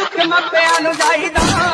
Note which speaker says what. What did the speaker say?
Speaker 1: ਸੁੱਖ ਮਾਪਿਆਂ ਨੂੰ ਜਾਈਦਾ।